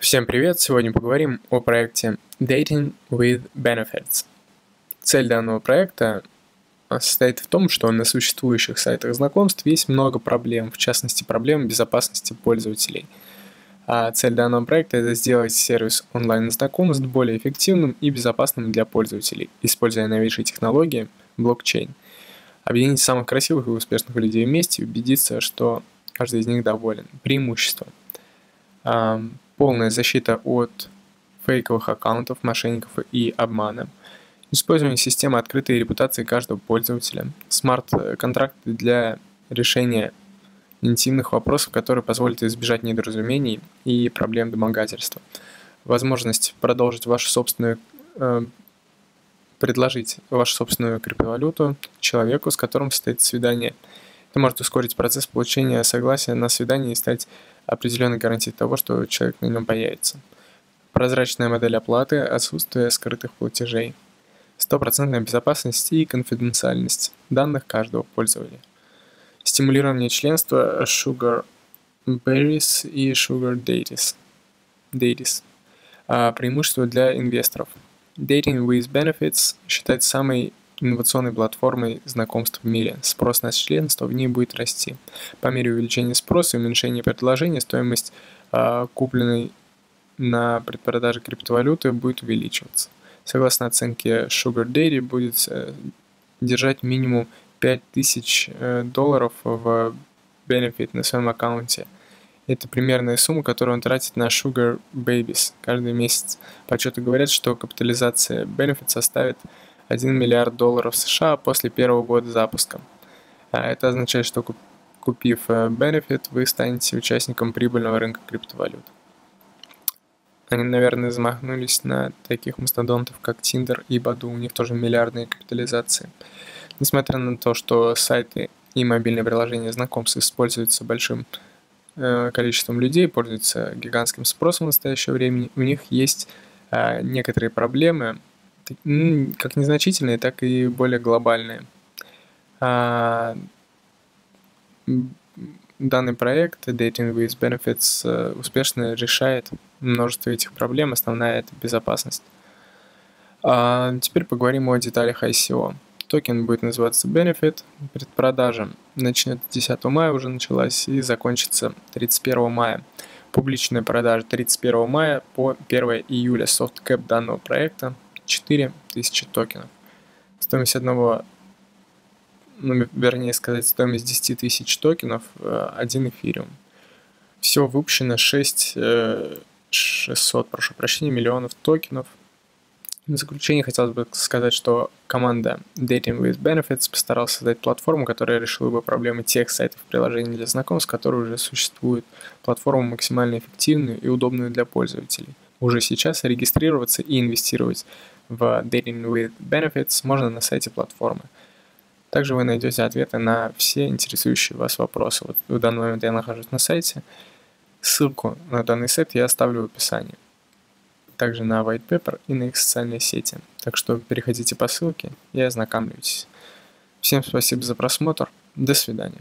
Всем привет! Сегодня поговорим о проекте Dating with Benefits. Цель данного проекта состоит в том, что на существующих сайтах знакомств есть много проблем, в частности проблем безопасности пользователей. А цель данного проекта – это сделать сервис онлайн-знакомств более эффективным и безопасным для пользователей, используя новейшие технологии блокчейн. Объединить самых красивых и успешных людей вместе и убедиться, что каждый из них доволен. Преимущество – полная защита от фейковых аккаунтов, мошенников и обмана, использование системы открытой репутации каждого пользователя, смарт-контракты для решения интимных вопросов, которые позволят избежать недоразумений и проблем домогательства, возможность продолжить вашу собственную э, предложить вашу собственную криптовалюту человеку, с которым состоит свидание. Это может ускорить процесс получения согласия на свидание и стать определенной гарантией того, что человек на нем появится. Прозрачная модель оплаты, отсутствие скрытых платежей. Стопроцентная безопасность и конфиденциальность данных каждого пользователя. Стимулирование членства Sugar Berries и Sugar Daddies. Daddies. А преимущество для инвесторов. Dating with Benefits считается самой инновационной платформой знакомств в мире. Спрос на членство в ней будет расти. По мере увеличения спроса и уменьшения предложения стоимость э, купленной на предпродаже криптовалюты будет увеличиваться. Согласно оценке Sugar Daddy, будет э, держать минимум 5000 э, долларов в Benefit на своем аккаунте. Это примерная сумма, которую он тратит на Sugar Babies каждый месяц. Подсчеты говорят, что капитализация Benefit составит 1 миллиард долларов США после первого года запуска. А это означает, что купив э, Benefit, вы станете участником прибыльного рынка криптовалют. Они, наверное, замахнулись на таких мастодонтов, как Tinder и Badu, у них тоже миллиардные капитализации. Несмотря на то, что сайты и мобильные приложения знакомств используются большим э, количеством людей, пользуются гигантским спросом в настоящее время, у них есть э, некоторые проблемы, как незначительные, так и более глобальные. А, данный проект Dating with Benefits э, успешно решает множество этих проблем. Основная это безопасность. А теперь поговорим о деталях ICO. Токен будет называться Benefit. Предпродажа начнет 10 мая уже началась и закончится 31 мая. Публичная продажа 31 мая по 1 июля. Софткэп данного проекта 4000 токенов. Стоимость одного, ну, вернее сказать, стоимость 10 тысяч токенов, э, один эфириум. Всего выпущено 6, 600, э, прошу прощения, миллионов токенов. В заключение хотелось бы сказать, что команда Dating with Benefits постаралась создать платформу, которая решила бы проблемы тех сайтов приложений для знакомств, которые уже существуют. Платформу максимально эффективную и удобную для пользователей. Уже сейчас регистрироваться и инвестировать в Dating with Benefits можно на сайте платформы. Также вы найдете ответы на все интересующие вас вопросы. Вот в данный момент я нахожусь на сайте. Ссылку на данный сайт я оставлю в описании. Также на white paper и на их социальные сети. Так что переходите по ссылке и ознакомьтесь. Всем спасибо за просмотр. До свидания.